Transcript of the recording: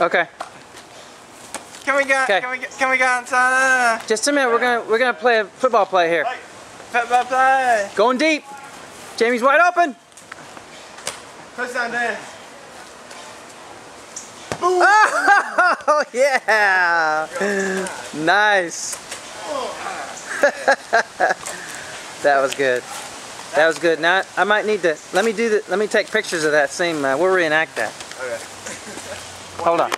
Okay. Can we go? Okay. Can we get? Can we go inside? Just a minute. We're gonna we're gonna play a football play here. Football play. Going deep. Jamie's wide open. Push down there. Oh yeah. Nice. that was good. That was good. Now I might need to let me do the let me take pictures of that same. Uh, we'll reenact that. Okay. Hold on.